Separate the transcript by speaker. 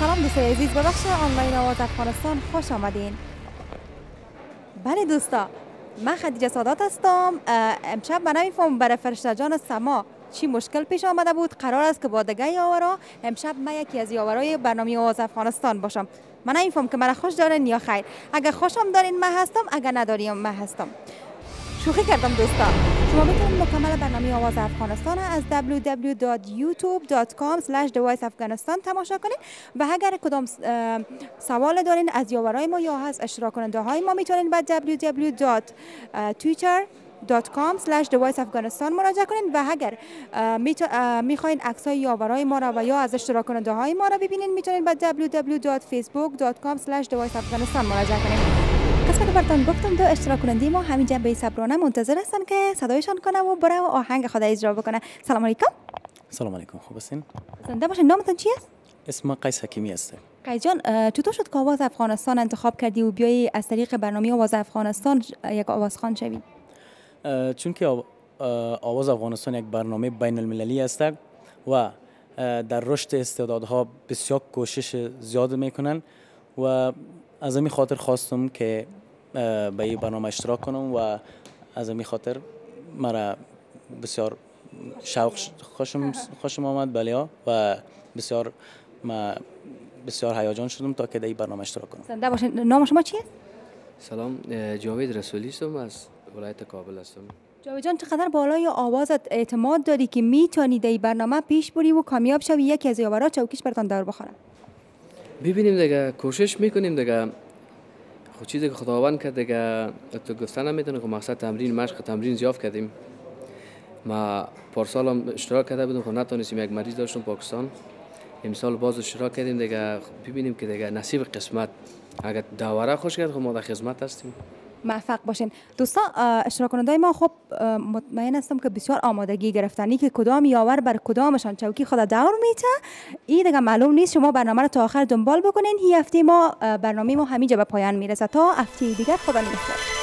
Speaker 1: سلام دوستای عزیز به بخش آنلاین آواز افغانستان خوش آمدین. بله دوستا من خدیجه سادات هستم. امشب من نمیفهم برای فرشته جان سما چی مشکل پیش آمده بود؟ قرار است که با دگه یاورا امشب من یکی از یاورای برنامه آواز افغانستان باشم. من نمیفهم که مرا خوش دارین یا خیر. اگر خوشم دارین من هستم اگر نداریم من هستم. شوخی کردم دوستا. شما می‌تونید مکمل برنامه آواز افغانستان از www.youtube.com afghanistan تماشا کنید و اگر کدام سوال دارین از یاورای ما یا از اشتراک کننده های ما می‌تونید به www.twitter.com afghanistan مراجعه کنید و اگر می‌خواین عکس های یاورای ما را و یا از اشتراک کننده های ما را ببینید می‌تونید به www.facebook.com afghanistan مراجعه کنید قسمت برتان گفتم دو اشتراک کننده ما همین جنبه صبرانه منتظر هستن که صدایشان کنه و بره و آهنگ خدا اجرا بکنه. سلام علیکم.
Speaker 2: سلام علیکم خوب هستین؟
Speaker 1: زنده باشین. نامتان چی است
Speaker 2: اسم قیس حکیمی هسته
Speaker 1: قیس جان چطور شد که آواز افغانستان انتخاب کردی و بیایی از طریق برنامه آواز افغانستان یک آوازخوان شوی.
Speaker 2: چون که آواز افغانستان یک برنامه بین المللی است و در رشد استعدادها بسیار کوشش زیاد می‌کنن و از همین خاطر خواستم که به این برنامه اشتراک کنم و از همین خاطر مرا بسیار شوق خوشم خوشم آمد بله و بسیار ما بسیار هیجان شدم تا که در این برنامه اشتراک کنم.
Speaker 1: زنده باشین نام شما چی است
Speaker 3: سلام جاوید رسولی هستم از ولایت کابل هستم.
Speaker 1: جاوید جان چقدر بالای آوازت اعتماد داری که می‌تونی در این برنامه پیش بری و کامیاب شوی؟ یکی از یاورا چوکیش برتان دور بخوره
Speaker 3: ببینیم دیگه کوشش می‌کنیم دیگه. خود چیزی که خداوند کرد دیگه تو گفتن نمی‌تونه که مقصد تمرین مشق تمرین زیاد کردیم. ما پارسال هم اشتراک کرده بودم خب نتونستیم یک مریض داشتم پاکستان. امسال باز اشتراک کردیم دیگه. ببینیم که دیگه نصیب قسمت. اگر داوره خوش کرد خب ما در خدمت هستیم.
Speaker 1: موفق باشین. دوستان اشتراک کننده ما خب مطمئن هستم که بسیار آمادگی گرفتنی که کدام یاور بر کدامشان چوکی خود دور میته این دیگه معلوم نیست. شما برنامه رو تا آخر دنبال بکنین. هی هفته ما برنامه ما همینجا به پایان می‌رسه. تا هفته دیگر خدا نگهدار.